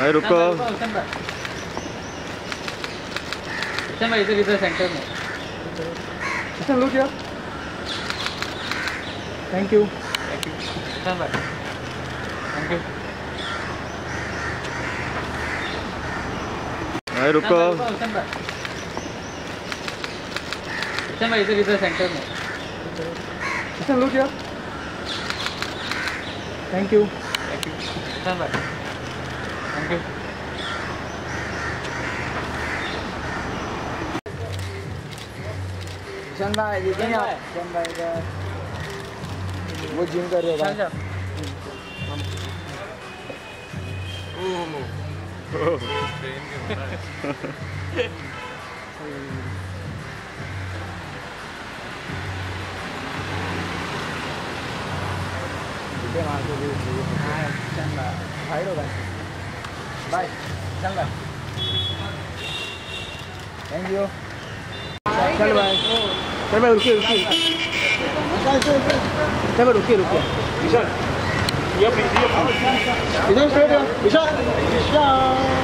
भाई रुको। किशन भाई इधर इधर सेंटर में। किशन लो क्या thank you thank you Kishan भाई। थैंक यू भाई रुको। किशन भाई इधर इधर सेंटर में। किशन लो क्या thank you thank you Kishan भाई। थैंक यू किशन भाई ये क्या किशन भाई का वो जिम कर रहे चल हो जा भाई मार के हाँ किशन भाई भाई रो भाई बाय किशन भाई थैंक यू चल भाई चल भाई रुकिए रुकिए चल भाई रुकिए रुकिए विशाल इधर स्ट्रेट है विशाल विशाल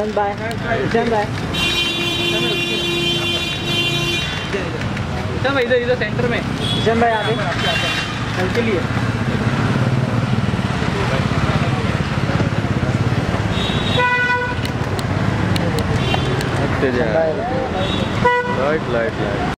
stand by. Stand by. stand by इधर इधर सेंटर में stand by आगे चलते लिए Right, right, right.